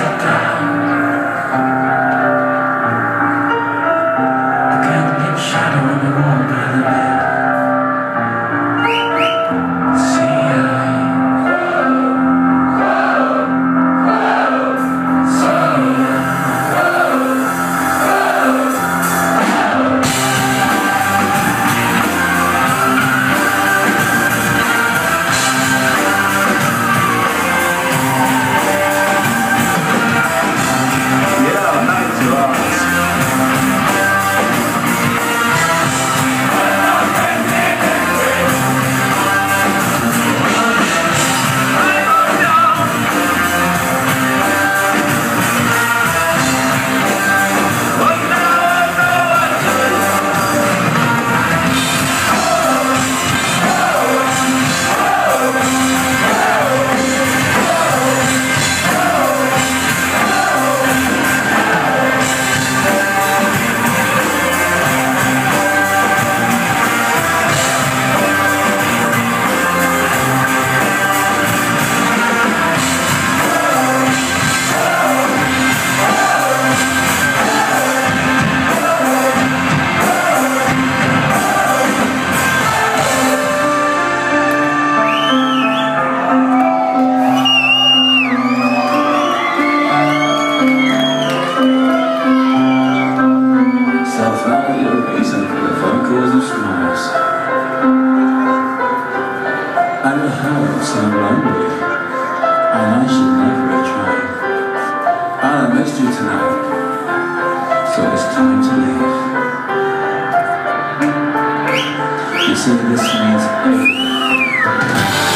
Santa. so it's time to leave. You see, this means everything.